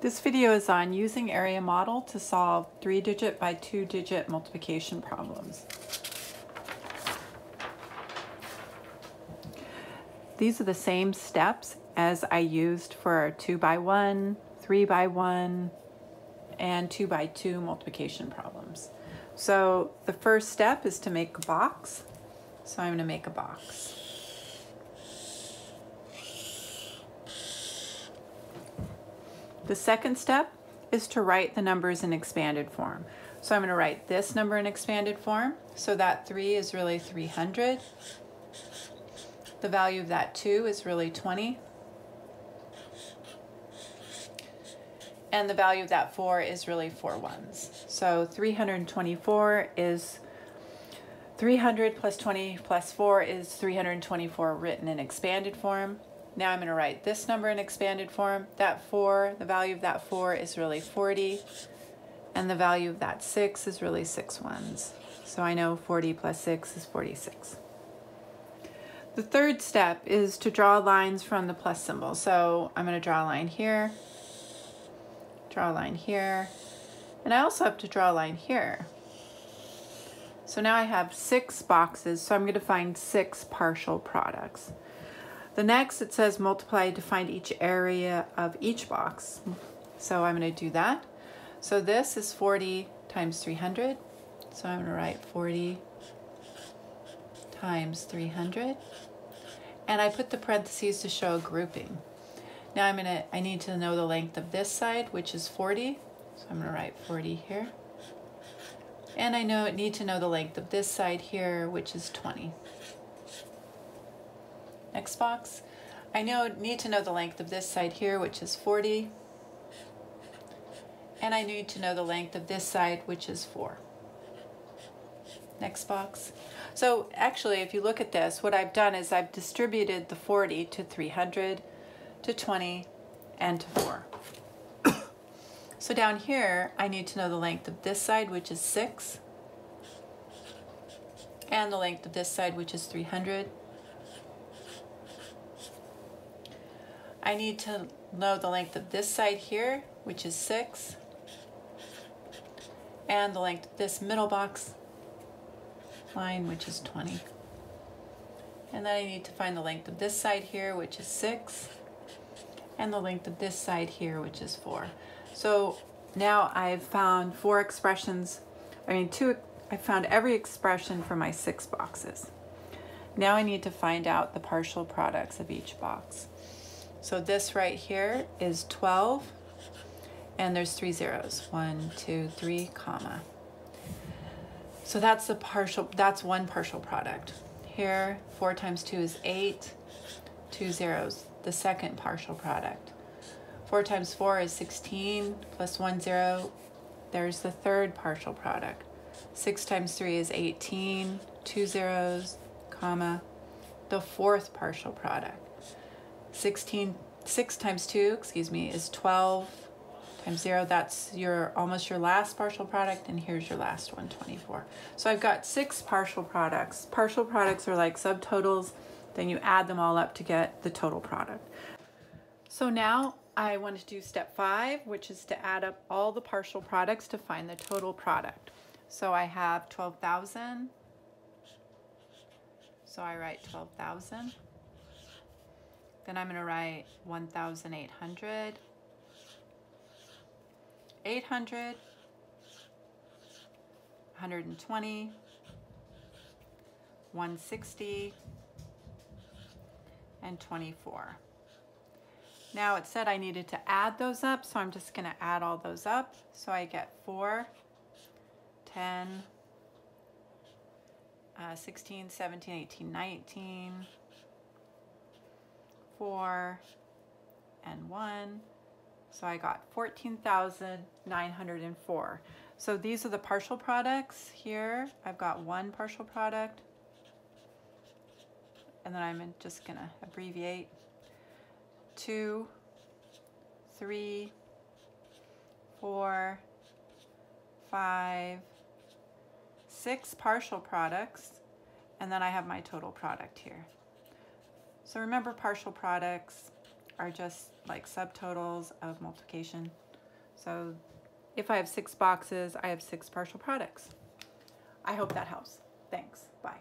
This video is on using area model to solve three-digit by two-digit multiplication problems. These are the same steps as I used for two by one, three by one, and two by two multiplication problems. So the first step is to make a box. So I'm going to make a box. The second step is to write the numbers in expanded form. So I'm going to write this number in expanded form. So that 3 is really 300. The value of that 2 is really 20. And the value of that 4 is really 4 ones. So 324 is 300 plus 20 plus 4 is 324 written in expanded form. Now I'm going to write this number in expanded form. That 4, the value of that 4 is really 40. And the value of that 6 is really 6 ones. So I know 40 plus 6 is 46. The third step is to draw lines from the plus symbol. So I'm going to draw a line here, draw a line here, and I also have to draw a line here. So now I have six boxes, so I'm going to find six partial products. The next it says multiply to find each area of each box. So I'm going to do that. So this is 40 times 300. So I'm going to write 40 times 300. And I put the parentheses to show a grouping. Now I'm going to, I need to know the length of this side, which is 40. So I'm going to write 40 here. And I know need to know the length of this side here, which is 20. Box. I know need to know the length of this side here, which is 40. And I need to know the length of this side, which is 4. Next box. So actually, if you look at this, what I've done is I've distributed the 40 to 300, to 20, and to 4. so down here, I need to know the length of this side, which is 6, and the length of this side, which is 300, I need to know the length of this side here, which is 6, and the length of this middle box line, which is 20. And then I need to find the length of this side here, which is 6, and the length of this side here, which is 4. So now I've found four expressions, I mean two, I found every expression for my six boxes. Now I need to find out the partial products of each box. So this right here is 12, and there's three zeros. One, two, three, comma. So that's the partial, that's one partial product. Here, four times two is eight, two zeros, the second partial product. Four times four is 16, plus one zero, there's the third partial product. Six times three is 18, two zeros, comma, the fourth partial product. 16, 6 times 2, excuse me, is 12 times 0. That's your almost your last partial product, and here's your last one, 24. So I've got six partial products. Partial products are like subtotals. Then you add them all up to get the total product. So now I want to do step 5, which is to add up all the partial products to find the total product. So I have 12,000. So I write 12,000. Then I'm going to write 1,800, 800, 120, 160, and 24. Now it said I needed to add those up, so I'm just going to add all those up. So I get 4, 10, uh, 16, 17, 18, 19, four, and one. So I got 14,904. So these are the partial products here. I've got one partial product. And then I'm just gonna abbreviate. Two, three, four, five, six partial products. And then I have my total product here. So remember partial products are just like subtotals of multiplication. So if I have six boxes, I have six partial products. I hope that helps. Thanks. Bye.